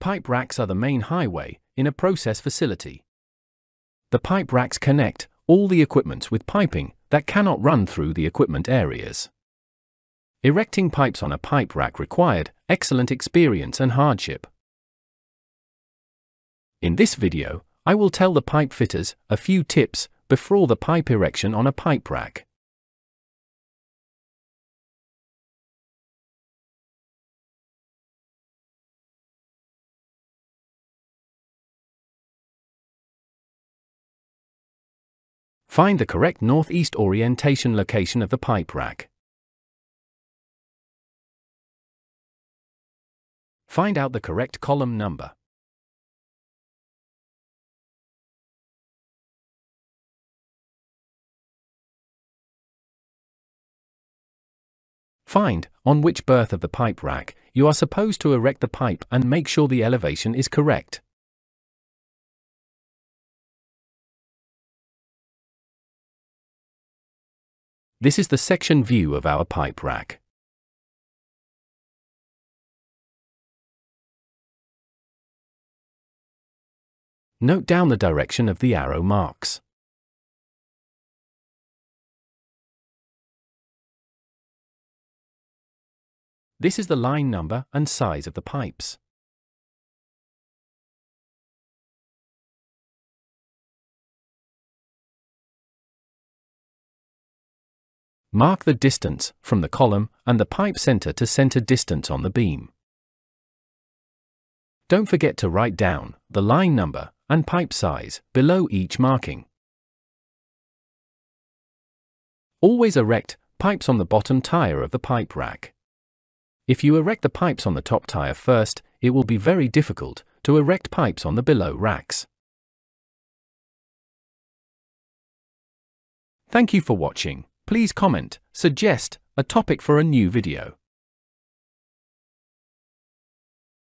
Pipe racks are the main highway in a process facility. The pipe racks connect all the equipment with piping that cannot run through the equipment areas. Erecting pipes on a pipe rack required excellent experience and hardship. In this video, I will tell the pipe fitters a few tips before the pipe erection on a pipe rack. Find the correct northeast orientation location of the pipe rack. Find out the correct column number. Find on which berth of the pipe rack you are supposed to erect the pipe and make sure the elevation is correct. This is the section view of our pipe rack. Note down the direction of the arrow marks. This is the line number and size of the pipes. Mark the distance from the column and the pipe center to center distance on the beam. Don't forget to write down the line number and pipe size below each marking. Always erect pipes on the bottom tier of the pipe rack. If you erect the pipes on the top tier first, it will be very difficult to erect pipes on the below racks. Thank you for watching. Please comment, suggest a topic for a new video.